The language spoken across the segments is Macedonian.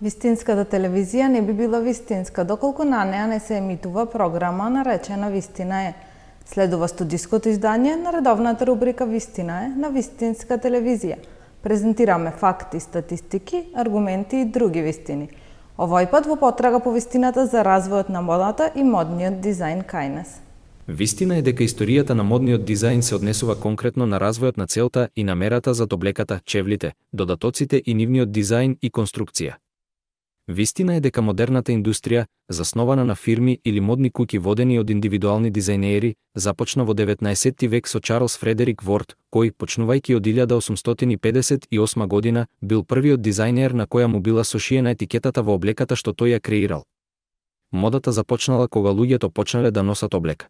Вистинската телевизија не би била вистинска доколку на неа не се емитува програма наречена Вистина е. Следува студиското издање на редовната рубрика Вистина е на Вистинска телевизија. Презентираме факти, статистики, аргументи и други вистини. Овој пат во потрага по вистината за развојот на модата и модниот дизајн кај нас. Вистина е дека историјата на модниот дизајн се однесува конкретно на развојот на целта и намерата за облеката, чевлите, додатоците и нивниот дизајн и конструкција. Вистина е дека модерната индустрија, заснована на фирми или модни куки водени од индивидуални дизајнери, започна во 19 век со Чарлс Фредерик Ворд, кој, почнувајќи од 1858 година, бил првиот дизајнер на која му била сошиена етикетата во облеката што тој ја креирал. Модата започнала кога луѓето почнале да носат облека.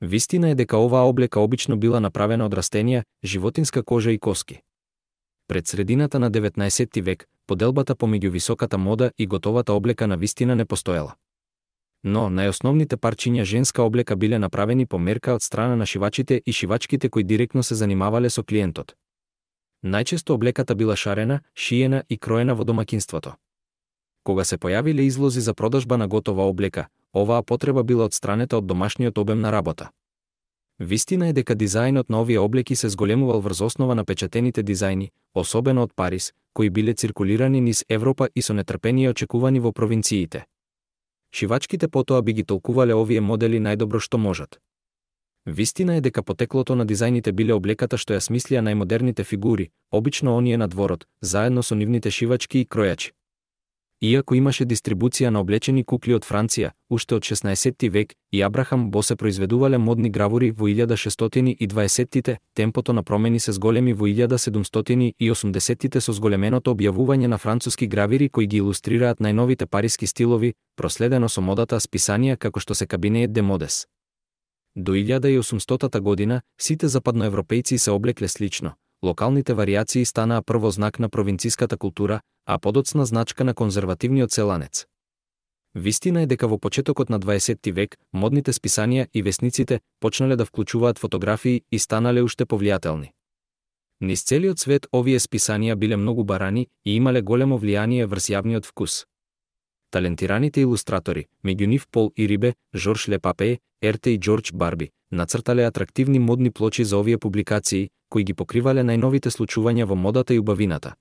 Вистина е дека оваа облека обично била направена од растенија, животинска кожа и коски. Пред средината на 19 век, поделбата помеѓу високата мода и готовата облека на вистина не постоела. Но најосновните парчиња женска облека биле направени по мерка од страна на шивачите и шивачките кои директно се занимавале со клиентот. Најчесто облеката била шарена, шиена и кроена во домакинството. Кога се појавиле излози за продажба на готова облека, оваа потреба била одстранета од домашниот обем на работа. Вистина е дека дизајнот на овие облеки се зголемувал врз основа на печатените дизајни, особено од Париз, кои биле циркулирани низ Европа и со нетрпение очекувани во провинциите. Шивачките потоа би ги толкувале овие модели најдобро што можат. Вистина е дека потеклото на дизајните биле облеката што ја смислија најмодерните фигури, обично оние на дворот, заедно со нивните шивачки и кројачи. Иако имаше дистрибуција на облечени кукли од Франција, уште од 16 век, и Абрахам Бо се произведувале модни гравури во 1620-тите, темпото на промени се зголеми во 1780-тите со зголеменото објавување на француски гравири кои ги илустрираат најновите париски стилови, проследено со модата списанија како што се кабинеет де модес. До 1800 година, сите западноевропејци се облекле слично, локалните вариации станаа прво знак на провинциската култура, а подоцна значка на конзервативниот селанец. Вистина е дека во почетокот на 20 век, модните списанија и весниците почнале да вклучуваат фотографии и станале уште повлијателни. Низ целиот свет овие списанија биле многу барани и имале големо влијание врз јавниот вкус. Талентираните илустратори, меѓу нив Пол Ирибе, Жорж Лепапе, Ерте и Џорџ Барби, нацртале атрактивни модни плочи за овие публикации, кои ги покривале најновите случувања во модата и убавината.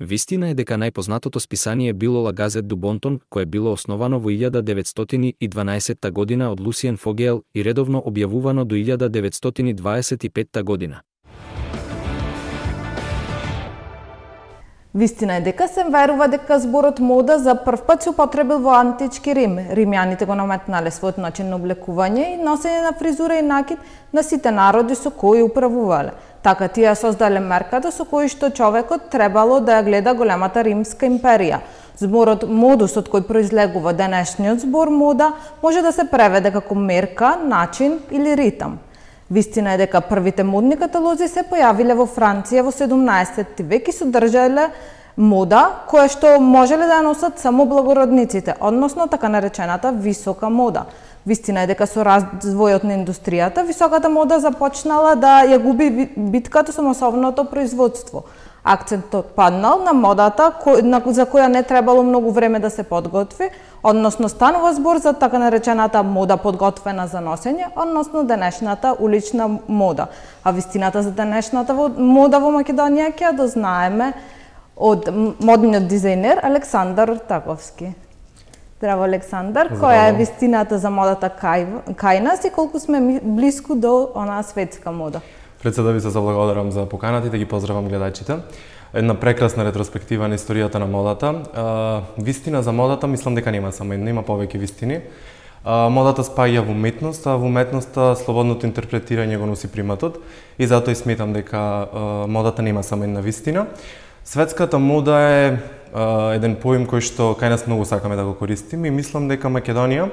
Вистина е дека најпознатото списание било Ла Газет ду Бонтон, кое било основано во 1912 година од Лусиен Фогел и редовно објавувано до 1925 година. Вистина е дека се верува дека зборот мода за прв пат се употребил во антички Рим. Римјаните го наметнале својот начин на облекување и носење на фризура и накид на сите народи со кои управувале. Така тие создале мерката со кој што човекот требало да ја гледа големата римска империја. Зборот модусот кој произлегува денешниот збор мода може да се преведе како мерка, начин или ритам. Вистина е дека првите модни каталози се појавиле во Франција во 17 век и содржале мода која што можеле да ја носат само благородниците, односно така наречената висока мода. Вистина е дека со развојот на индустријата, високата мода започнала да ја губи битката со масовното производство акцентот паднал на модата за која не требало многу време да се подготви, односно станува збор за така наречената мода подготвена за носење, односно денешната улична мода. А вистината за денешната мода во Македонија ќе ја дознаеме од модниот дизајнер Александар Таковски. Здраво, Александар. Здраво. Која е вистината за модата кај, кај нас и колку сме близко до онаа светска мода? Пред се да ви се заблагодарам за поканата и да ги поздравам гледачите. Една прекрасна ретроспектива на историјата на модата. А, вистина за модата, мислам дека нема само една, има повеќе вистини. А, модата спаѓа во уметност, а во уметноста слободното интерпретирање го носи приматот и затоа и сметам дека а, модата нема само една вистина. Светската мода е а, еден поим кој што кај нас многу сакаме да го користиме и мислам дека Македонија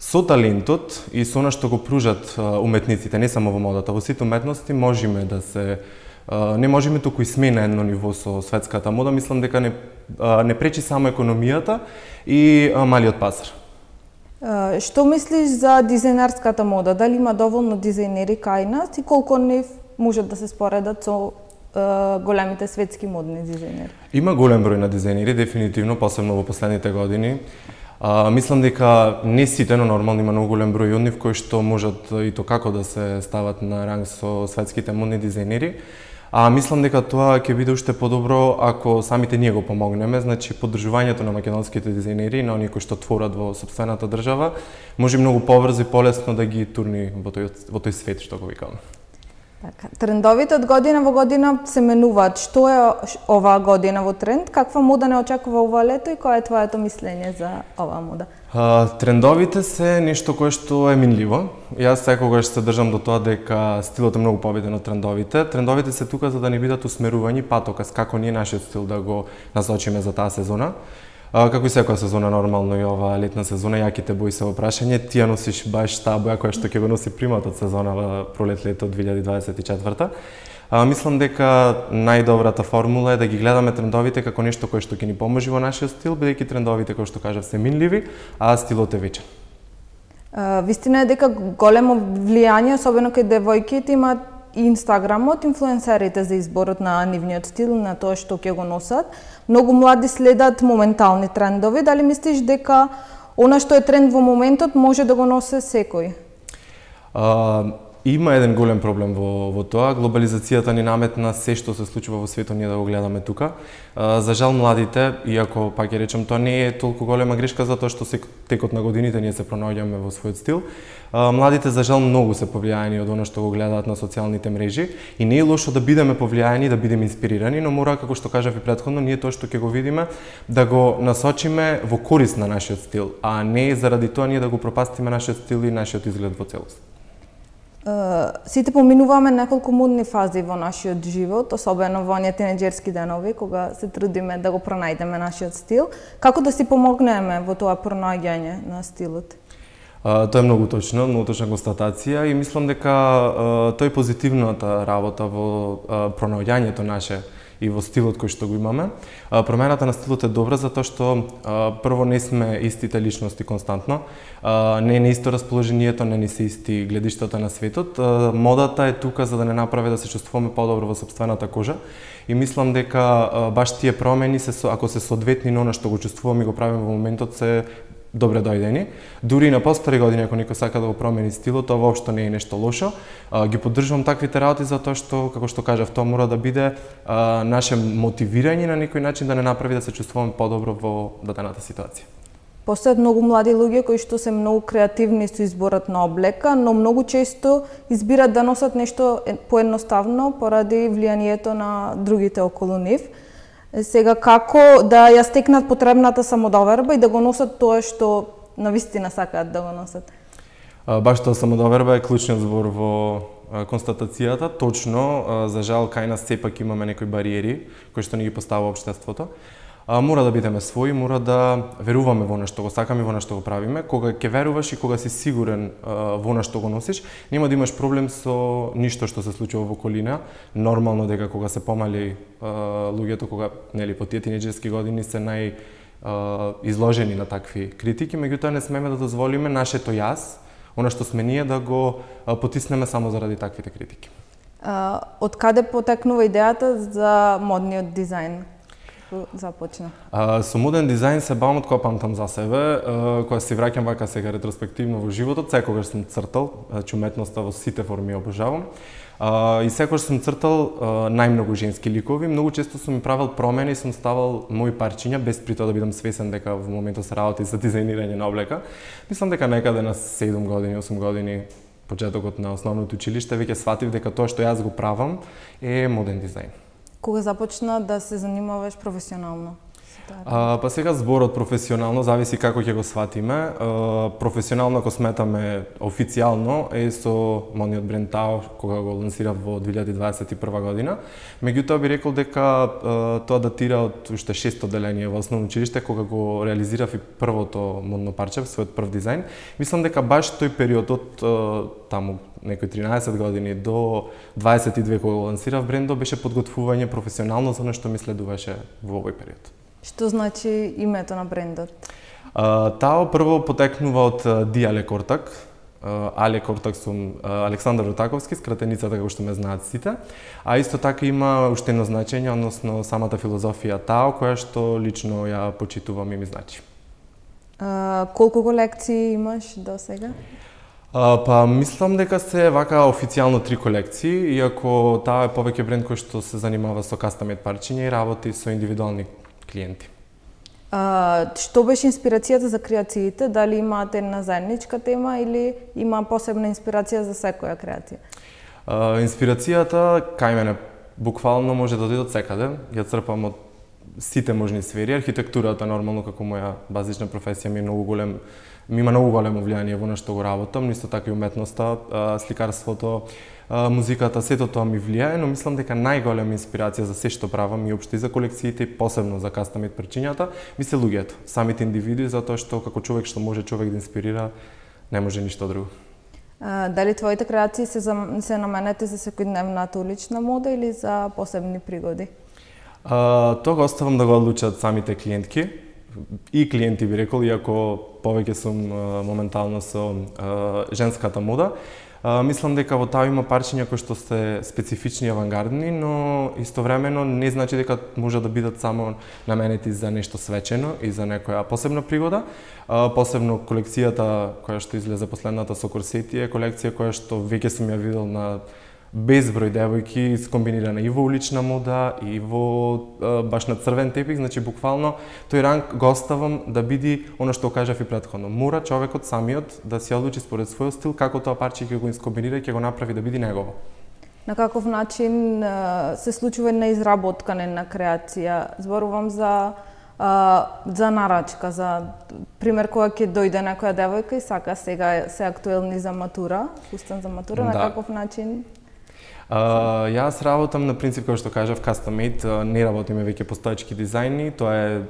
Со талентот и со она што го пружат уметниците, не само во модата, во сите уметности можеме да се не можеме туку и сме на едно ниво со светската мода, мислам дека не не пречи само економијата и малиот пазар. Што мислиш за дизајнерската мода? Дали има доволно дизајнери кај нас и колку нив можат да се споредат со големите светски модни дизајнери? Има голем број на дизајнери, дефинитивно, посебно во последните години. А, мислам дека не сите, но нормално има многу голем број од нив кои што можат и то како да се стават на ранг со светските модни дизајнери. А мислам дека тоа ќе биде уште подобро ако самите ние го помогнеме, значи поддржувањето на македонските дизајнери, на оние кои што творат во собствената држава, може многу побрзо и полесно да ги турни во тој во тој свет што го викаме. Така, трендовите од година во година се менуваат. Што е оваа година во тренд? Каква мода не очекува ова лето и кое е твоето мислење за оваа мода? А, трендовите се нешто кое што е минливо. Јас секогаш се држам до тоа дека стилот е многу победен од трендовите. Трендовите се тука за да ни бидат усмерувани патокас како ние нашиот стил да го насочиме за таа сезона. А, како и секоја сезона нормално и ова летна сезона, јаките бои се во прашање, ти ја носиш баш таа боја која што ќе го носи приматот сезона во пролет лето 2024 А, мислам дека најдобрата формула е да ги гледаме трендовите како нешто кое што ќе ни поможи во нашиот стил, бидејќи трендовите, како што кажав, се минливи, а стилот е вечен. Вистина е дека големо влијание, особено кај девојките, имаат Инстаграмот, инфлуенсерите за изборот на нивниот стил, на тоа што ќе го носат. Многу млади следат моментални трендови. Дали мислиш дека она што е тренд во моментот може да го носе секој? А, Има еден голем проблем во, во тоа. Глобализацијата ни наметна се што се случува во светот ние да го гледаме тука. А, за жал младите, иако пак ќе речем тоа не е толку голема грешка затоа што се текот на годините ние се пронаоѓаме во својот стил. А, младите за жал многу се повлијани од она што го гледаат на социјалните мрежи и не е лошо да бидеме повлијани, да бидеме инспирирани, но мора како што кажав и претходно, ние тоа што ќе го видиме да го насочиме во корист на нашиот стил, а не заради тоа ние да го пропастиме нашиот стил и нашиот изглед во целост сите поминуваме неколку модни фази во нашиот живот, особено во оние тинеџерски денови, кога се трудиме да го пронајдеме нашиот стил. Како да си помогнеме во тоа пронаѓање на стилот? А, тоа е многу точно, многу точна констатација и мислам дека а, тоа е позитивната работа во а, пронаоѓањето наше и во стилот кој што го имаме. А, промената на стилот е добра затоа што а, прво не сме истите личности константно, а, не е на исто расположението, не ни се исти гледиштата на светот. А, модата е тука за да не направи да се чувствуваме подобро во собствената кожа и мислам дека а, баш тие промени се ако се соодветни на она што го чувствуваме и го правиме во моментот се добре дојдени. Дури и на постари години, ако некој сака да го промени стилот, тоа воопшто не е нешто лошо. А, ги поддржувам таквите работи затоа што, како што кажав, тоа мора да биде а, наше мотивирање на некој начин да не направи да се чувствуваме подобро во дадената ситуација. Постојат многу млади луѓе кои што се многу креативни со изборот на облека, но многу често избират да носат нешто поедноставно поради влијанието на другите околу нив. Сега како да ја стекнат потребната самодоверба и да го носат тоа што на вистина сакаат да го носат? Баш тоа самодоверба е клучниот збор во констатацијата. Точно, за жал, кај нас сепак имаме некои бариери кои што ни ги поставува општеството а, мора да бидеме своји, мора да веруваме во нешто го сакаме, во нешто го правиме. Кога ќе веруваш и кога си сигурен а, во нешто го носиш, нема да имаш проблем со ништо што се случува во околина. Нормално дека кога се помали а, луѓето, кога нели по тие тинеџерски години се нај а, изложени на такви критики, меѓутоа не смеме да дозволиме нашето јас, она што сме ние да го потиснеме само заради таквите критики. од каде потекнува идејата за модниот дизајн? Започна? А, со моден дизајн се бавам од кога памтам за себе, а, кога се враќам вака сега ретроспективно во животот, секогаш сум цртал, значи уметноста во сите форми обожавам. А, и секогаш сум цртал а, најмногу женски ликови, многу често сум правел правил промени, сум ставал мои парчиња без при тоа да бидам свесен дека во моментот се работи за дизајнирање на облека. Мислам дека некаде на 7 години, 8 години почетокот на основното училиште веќе сватив дека тоа што јас го правам е моден дизајн. Кога започна да се занимаваш професионално? А, па сега зборот професионално зависи како ќе го сватиме. А, професионално ако сметаме официјално е со мониот бренд Тао кога го лансирав во 2021 година. Меѓутоа би рекол дека а, тоа датира од уште шесто деление во основно училиште кога го реализирав и првото модно парче, својот прв дизајн. Мислам дека баш тој период од таму некои 13 години до 22 кога го лансирав брендот беше подготвување професионално за нешто ми следуваше во овој период. Што значи името на брендот? А, тао прво потекнува од Диале Кортак, Але Кортак сум Александар Ротаковски, скратеницата како што ме знаат сите. А исто така има уште едно значење, односно самата филозофија Тао, која што лично ја почитувам и ми значи. А, колку колекции имаш до сега? А, па мислам дека се вака официјално три колекции, иако таа е повеќе бренд кој што се занимава со кастамет парчиња и работи со индивидуални клиенти. А, што беше инспирацијата за креациите? Дали имаате една заедничка тема или има посебна инспирација за секоја креација? А, инспирацијата кај мене буквално може да дојде од секаде. Ја црпам од сите можни сфери. Архитектурата нормално како моја базична професија ми е многу голем ми има многу големо влијание во на што го работам, исто така и уметноста, сликарството, музиката, сето тоа ми влијае, но мислам дека најголема инспирација за се што правам и општо и за колекциите и посебно за кастамит причињата, ми се луѓето, самите индивиди, затоа што како човек што може човек да инспирира, не може ништо друго. А, дали твоите креации се, за, се наменети за секојдневната улична мода или за посебни пригоди? А, тоа го оставам да го одлучат самите клиентки и клиенти би рекол, иако повеќе сум а, моментално со а, женската мода. А, мислам дека во таа има парчиња кои што се специфични и авангардни, но истовремено не значи дека може да бидат само наменети за нешто свечено и за некоја посебна пригода. А, посебно колекцијата која што излезе последната со корсети е колекција која што веќе сум ја видел на безброј девојки скомбинирана и во улична мода и во баш на црвен тепик, значи буквално тој ранг го оставам да биде она што кажав и претходно. Мора човекот самиот да се одлучи според својот стил како тоа парче ќе го инскомбинира и ќе го направи да биде негово. На каков начин се случува една изработка на креација? Зборувам за за нарачка, за пример кога ќе дојде некоја девојка и сака сега се актуелни за матура, фустан за матура, да. на каков начин Uh, јас работам на принцип кој што кажав custom made, не работиме веќе постоечки дизајни, тоа е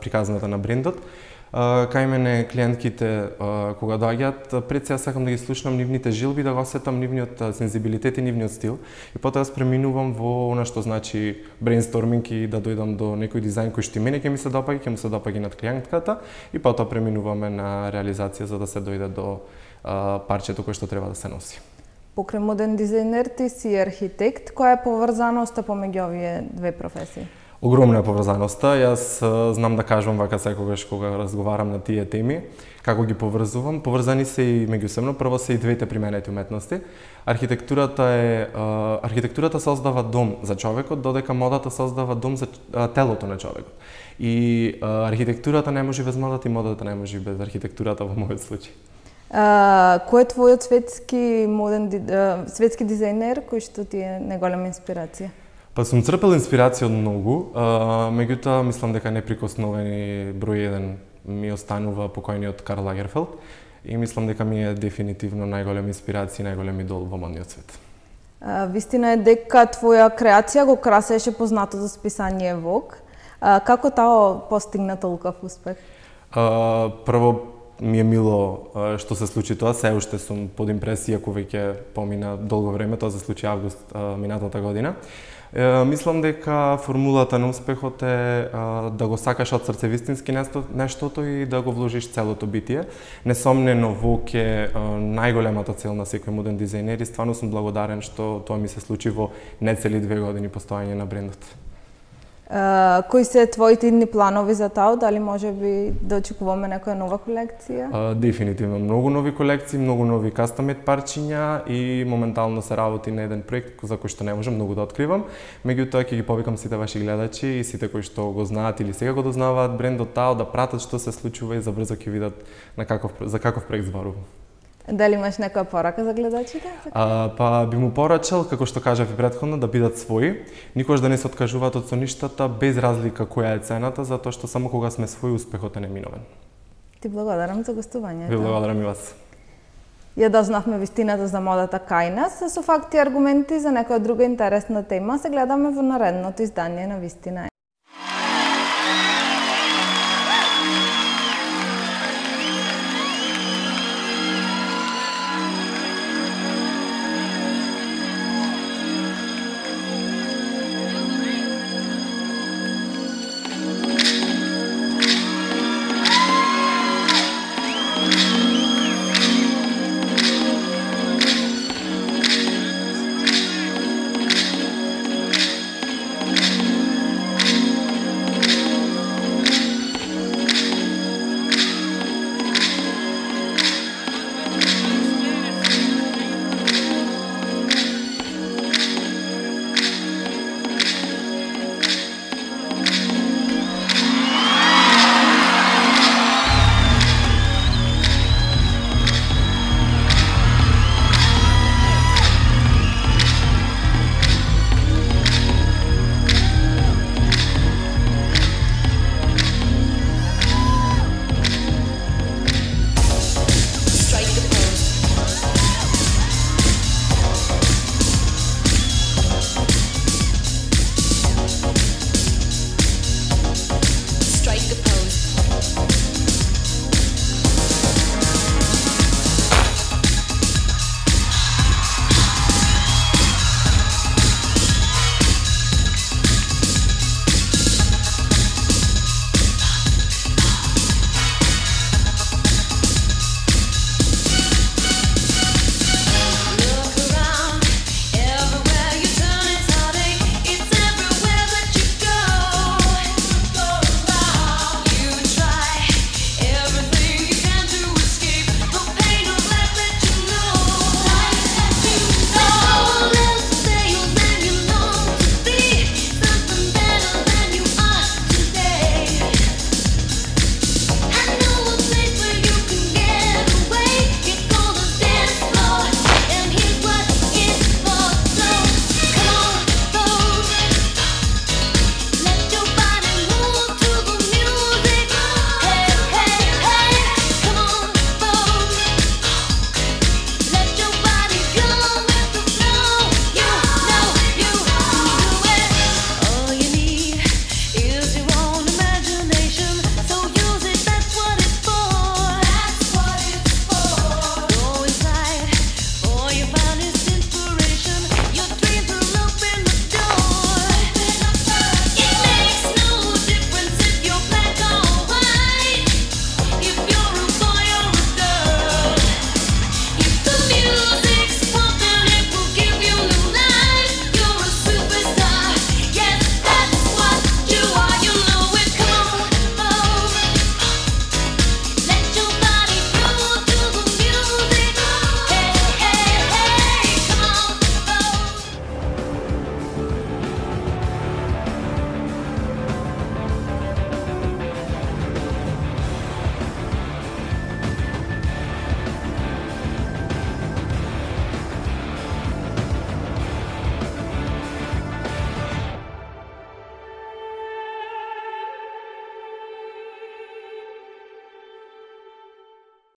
приказната на брендот. Uh, кај мене клиентките кога доаѓаат, пред сега сакам да ги слушнам нивните жилби, да го осетам нивниот сензибилитет и нивниот стил. И потоа јас преминувам во она што значи брейнсторминг и да дојдам до некој дизајн кој што и мене ќе ми се допаѓа, ќе му се допаѓа над клиентката и потоа преминуваме на реализација за да се дојде до парчето кое што треба да се носи. Покрај моден дизајнер, ти си архитект. Која е поврзаноста помеѓу овие две професии? Огромна е поврзаноста. Јас знам да кажам вака секогаш кога разговарам на тие теми, како ги поврзувам. Поврзани се и меѓусебно, прво се и двете применети уметности. Архитектурата е архитектурата создава дом за човекот, додека модата создава дом за телото на човекот. И архитектурата не може без модата и модата не може без архитектурата во мојот случај. А, кој е твојот светски моден светски дизајнер кој што ти е најголема инспирација? Па сум црпел инспирација од многу, а, меѓутоа мислам дека неприкосновени број еден ми останува покојниот Карл Лагерфелд и мислам дека ми е дефинитивно најголема инспирација и најголем идол во модниот свет. А, вистина е дека твоја креација го красеше познатото списание Vogue. А, како таа постигна толков успех? А, прво ми е мило што се случи тоа, се уште сум под импресија кога веќе помина долго време, тоа се случи август минатата година. Мислам дека формулата на успехот е да го сакаш од срце вистински нешто, нештото и да го вложиш целото битие. Несомнено Вок е најголемата цел на секој моден дизајнер и стварно сум благодарен што тоа ми се случи во нецели две години постојање на брендот кои се твоите идни планови за таа? Дали може би да очекуваме некоја нова колекција? Uh, дефинитивно. Многу нови колекции, многу нови кастамет парчиња и моментално се работи на еден проект за кој што не можам многу да откривам. Меѓутоа ќе ги повикам сите ваши гледачи и сите кои што го знаат или сега го дознаваат брендот Тао да пратат што се случува и за брзо ќе видат на каков за каков проект зборувам. Дали имаш некоја порака за гледачите? А, па би му порачал, како што кажав и предходно, да бидат своји, никош да не се откажуваат од соништата без разлика која е цената, затоа што само кога сме своји успехот е неминовен. Ти благодарам за гостувањето. Ви благодарам и вас. Ја дознавме вистината за модата кај нас, со факти и аргументи за некоја друга интересна тема се гледаме во наредното издание на Вистина